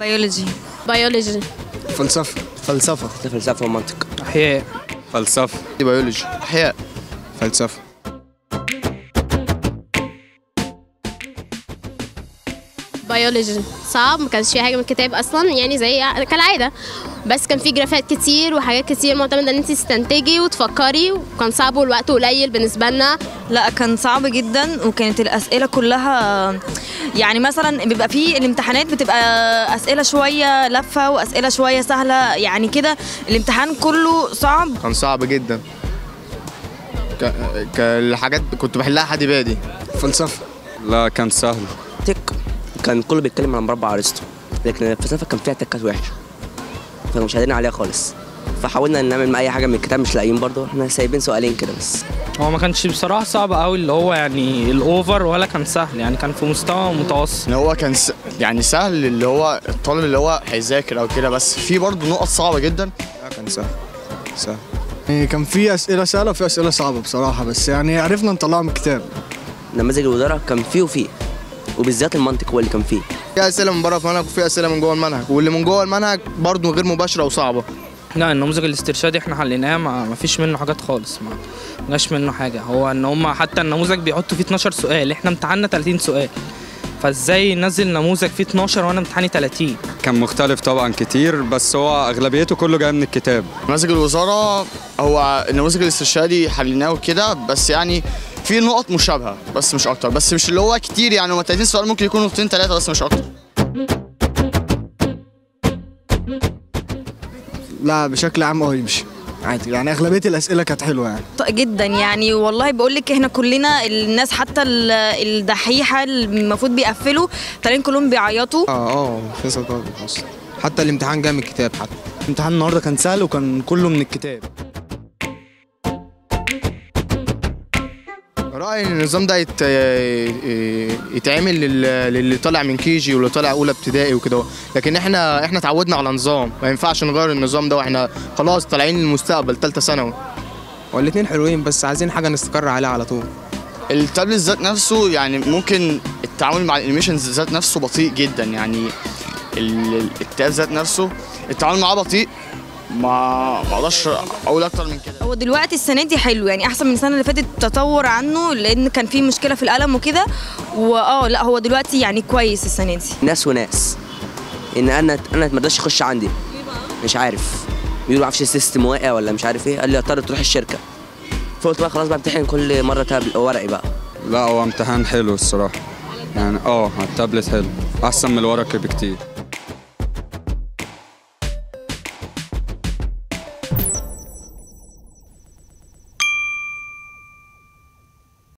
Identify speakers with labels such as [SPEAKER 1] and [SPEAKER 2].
[SPEAKER 1] بيولوجي
[SPEAKER 2] بيولوجي
[SPEAKER 3] فلسفة فلسفة
[SPEAKER 4] فلسفة ومنطق
[SPEAKER 5] احياء
[SPEAKER 3] فلسفة بيولوجي أحياء فلسفة
[SPEAKER 2] بيولوجي صعب ما كانش فيه حاجة من الكتاب أصلا يعني زي كالعادة. بس كان في graph ات كتير وحاجات كتير معتمدة إن انت تستنتجي وتفكري وكان صعب والوقت قليل بالنسبة لنا.
[SPEAKER 1] لا كان صعب جدا وكانت الأسئلة كلها يعني مثلا بيبقى فيه الامتحانات بتبقى أسئلة شوية لفة وأسئلة شوية سهلة يعني كده الامتحان كله صعب.
[SPEAKER 3] كان صعب جدا. ك... الحاجات كنت بحلها حد بادي فلسفة.
[SPEAKER 6] لا كان سهل.
[SPEAKER 4] تك كان كله بيتكلم عن مربع أرسطو لكن الفلسفة كان فيها تكات وحشة فمش قادرين عليها خالص. فحاولنا نعمل أي حاجة من الكتاب مش لاقيين برضه إحنا سايبين سؤالين كده بس.
[SPEAKER 5] هو ما كانش بصراحة صعب قوي اللي هو يعني الاوفر ولا كان سهل يعني كان في مستوى متوسط.
[SPEAKER 3] إن هو كان س... يعني سهل اللي هو الطالب اللي هو هيذاكر أو كده بس في برضه نقط صعبة جدا. لا كان سهل سهل.
[SPEAKER 7] يعني كان في أسئلة سهلة وفي أسئلة صعبة بصراحة بس يعني عرفنا نطلعها من الكتاب.
[SPEAKER 4] نماذج الوزارة كان فيه وفيه. وبالذات المنطق هو اللي كان فيه.
[SPEAKER 3] في أسئلة من بره المنهج وفي أسئلة من جوه المنهج. واللي من جوه المنهج برضه غير مباشرة وصعبة.
[SPEAKER 5] لا النموذج الاسترشادي إحنا حليناه ما ما فيش منه حاجات خالص ما جاش منه حاجة. هو إن هم حتى النموذج بيحطوا فيه 12 سؤال إحنا امتحاننا 30 سؤال. فإزاي ننزل نموذج فيه 12 وأنا امتحاني 30
[SPEAKER 6] كان مختلف طبعا كتير بس هو أغلبيته كله جاي من الكتاب.
[SPEAKER 3] نماذج الوزارة هو النموذج الاسترشادي حليناه وكده بس يعني في نقط مشابهة بس مش أكتر بس مش اللي هو كتير يعني هو 30 سؤال ممكن يكونوا نقطتين ثلاثة بس مش أكتر.
[SPEAKER 7] لا بشكل عام آه يمشي عادي يعني أغلبية الأسئلة كانت حلوة يعني.
[SPEAKER 1] ط- جدا يعني والله بقول لك إحنا كلنا الناس حتى ال- الدحيحة اللي المفروض بيقفلوا طالعين كلهم بيعيطوا.
[SPEAKER 3] آه آه في سقط أصلا.
[SPEAKER 8] حتى الامتحان جاي من الكتاب حتى. الامتحان النهارده كان سهل وكان كله من الكتاب.
[SPEAKER 3] رأيي إن النظام ده يت... يتعمل لل- للي طالع من كيجي واللي طالع أولى ابتدائي وكده. لكن إحنا إحنا اتعودنا على نظام. ما ينفعش نغير النظام ده وإحنا خلاص طالعين للمستقبل ثالثه ثانوي.
[SPEAKER 8] والاتنين حلوين بس عايزين حاجة نستقر عليها على طول.
[SPEAKER 3] التابلت ذات نفسه يعني ممكن التعامل مع ال animations ذات نفسه بطيء جدا. يعني ال- ال- ال tab ذات نفسه التعامل معاه بطيء. ما ما أقدرش أقول أكتر من كده.
[SPEAKER 1] هو دلوقتي السنة دي حلو يعني أحسن من السنة اللي فاتت تطور عنه لأن كان في مشكلة في القلم وكده واه لا هو دلوقتي يعني كويس السنة دي.
[SPEAKER 4] ناس وناس. إن أنا أنا ما رضاش يخش عندي. مش عارف. بيقولوا معرفش ال system واقع ولا مش عارف إيه. قال لي اضطر تروح الشركة. فقلت بقى خلاص بقى امتحن كل مرة تابل ورقي بقى.
[SPEAKER 6] لا هو امتحان حلو الصراحة. يعني آه على التابلت حلو. أحسن من الورقي بكتير.